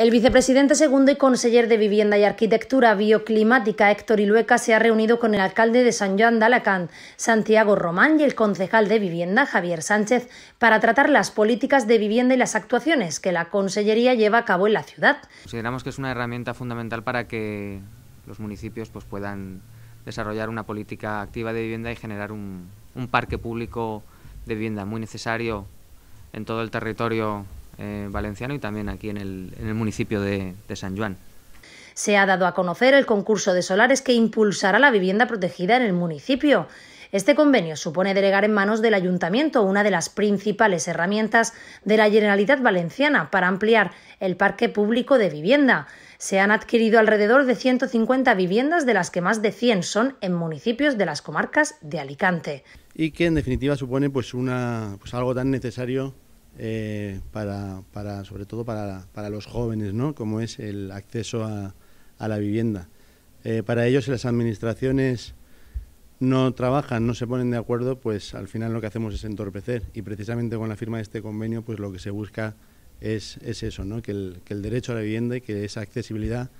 El vicepresidente segundo y conseller de Vivienda y Arquitectura Bioclimática Héctor Ilueca se ha reunido con el alcalde de San Joan de Alacant, Santiago Román, y el concejal de Vivienda, Javier Sánchez, para tratar las políticas de vivienda y las actuaciones que la Consellería lleva a cabo en la ciudad. Consideramos que es una herramienta fundamental para que los municipios pues, puedan desarrollar una política activa de vivienda y generar un, un parque público de vivienda muy necesario en todo el territorio eh, valenciano y también aquí en el, en el municipio de, de San Juan. Se ha dado a conocer el concurso de solares que impulsará la vivienda protegida en el municipio. Este convenio supone delegar en manos del Ayuntamiento una de las principales herramientas de la Generalitat Valenciana para ampliar el parque público de vivienda. Se han adquirido alrededor de 150 viviendas, de las que más de 100 son en municipios de las comarcas de Alicante. Y que en definitiva supone pues, una, pues algo tan necesario eh, para, para, sobre todo para, para, los jóvenes, ¿no? como es el acceso a, a la vivienda. Eh, para ellos, si las administraciones no trabajan, no se ponen de acuerdo, pues al final lo que hacemos es entorpecer. Y precisamente con la firma de este convenio, pues lo que se busca es, es eso, ¿no? que, el, que el derecho a la vivienda y que esa accesibilidad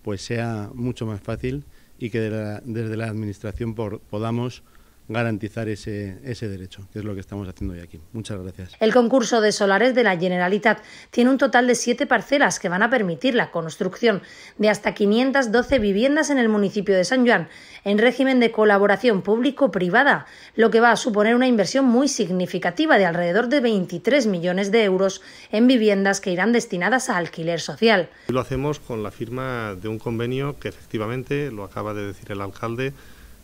pues sea mucho más fácil y que desde la administración por, podamos garantizar ese, ese derecho, que es lo que estamos haciendo hoy aquí. Muchas gracias. El concurso de solares de la Generalitat tiene un total de siete parcelas que van a permitir la construcción de hasta 512 viviendas en el municipio de San Juan, en régimen de colaboración público-privada, lo que va a suponer una inversión muy significativa de alrededor de 23 millones de euros en viviendas que irán destinadas a alquiler social. Lo hacemos con la firma de un convenio que efectivamente, lo acaba de decir el alcalde,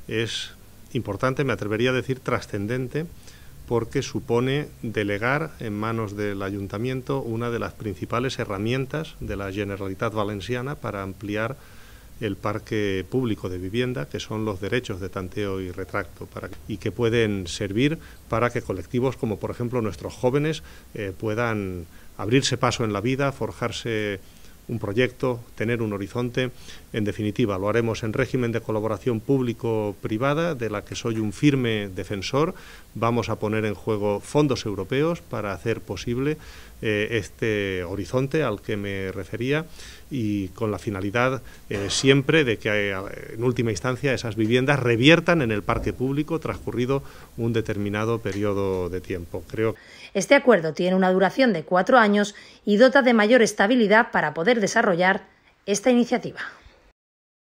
es importante, me atrevería a decir trascendente, porque supone delegar en manos del ayuntamiento una de las principales herramientas de la Generalitat Valenciana para ampliar el parque público de vivienda, que son los derechos de tanteo y retracto, y que pueden servir para que colectivos como, por ejemplo, nuestros jóvenes eh, puedan abrirse paso en la vida, forjarse un proyecto, tener un horizonte. En definitiva, lo haremos en régimen de colaboración público-privada, de la que soy un firme defensor. Vamos a poner en juego fondos europeos para hacer posible eh, este horizonte al que me refería y con la finalidad eh, siempre de que eh, en última instancia esas viviendas reviertan en el parque público transcurrido un determinado periodo de tiempo. Creo. Este acuerdo tiene una duración de cuatro años y dota de mayor estabilidad para desarrollar esta iniciativa.